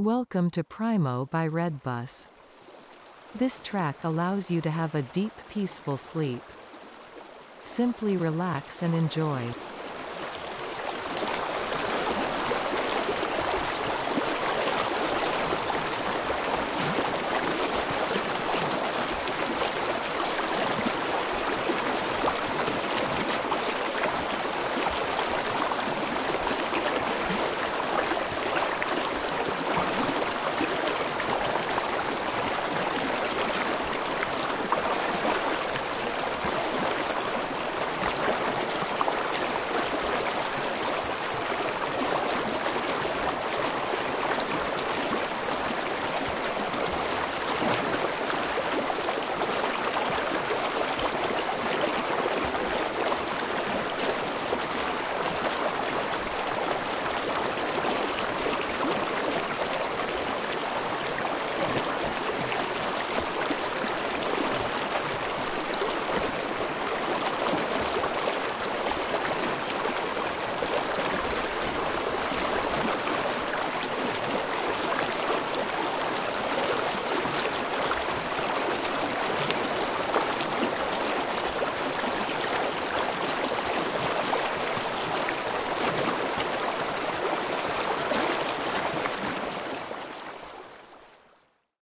Welcome to Primo by Redbus. This track allows you to have a deep peaceful sleep. Simply relax and enjoy.